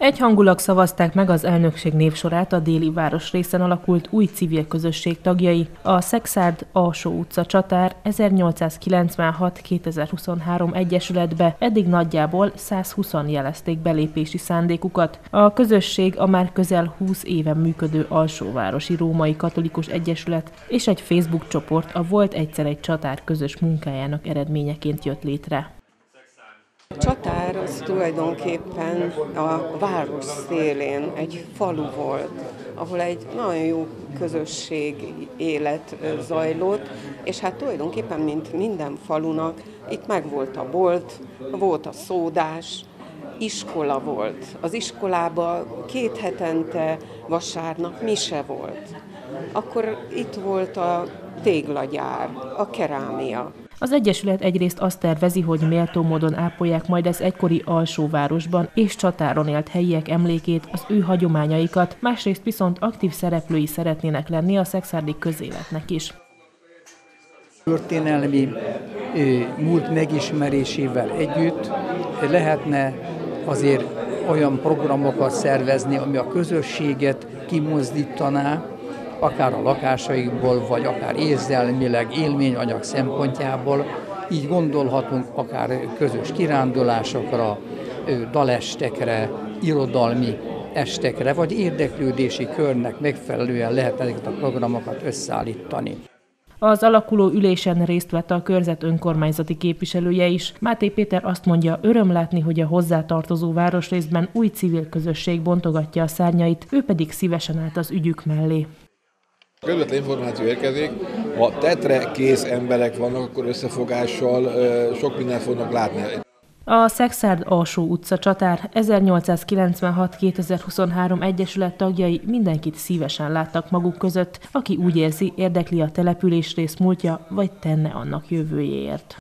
Egyhangulag szavazták meg az elnökség névsorát a déli városrészen alakult új civil közösség tagjai. A Szexárd Alsó utca csatár 1896-2023 egyesületbe eddig nagyjából 120 jelezték belépési szándékukat. A közösség a már közel 20 éve működő Alsóvárosi Római Katolikus Egyesület és egy Facebook csoport a Volt egyszer egy csatár közös munkájának eredményeként jött létre. A csatár az tulajdonképpen a város szélén egy falu volt, ahol egy nagyon jó közösség élet zajlott, és hát tulajdonképpen, mint minden falunak, itt meg volt a bolt, volt a szódás, iskola volt. Az iskolában két hetente vasárnap mise volt. Akkor itt volt a téglagyár, a kerámia. Az Egyesület egyrészt azt tervezi, hogy méltó módon ápolják majd az egykori alsóvárosban és csatáron élt helyiek emlékét, az ő hagyományaikat, másrészt viszont aktív szereplői szeretnének lenni a szexárdi közéletnek is. Történelmi múlt megismerésével együtt lehetne azért olyan programokat szervezni, ami a közösséget kimozdítaná, akár a lakásaikból, vagy akár érzelmileg, élményanyag szempontjából. Így gondolhatunk akár közös kirándulásokra, dalestekre, irodalmi estekre, vagy érdeklődési körnek megfelelően lehet ezeket a programokat összeállítani. Az alakuló ülésen részt vett a körzet önkormányzati képviselője is. Máté Péter azt mondja, öröm látni, hogy a hozzátartozó városrészben új civil közösség bontogatja a szárnyait, ő pedig szívesen állt az ügyük mellé. Közvetlen információ érkezik, ha tetre kész emberek vannak, akkor összefogással sok mindent fognak látni. A Szexárd Alsó utca csatár 1896-2023 egyesület tagjai mindenkit szívesen láttak maguk között, aki úgy érzi, érdekli a település rész múltja, vagy tenne annak jövőjéért.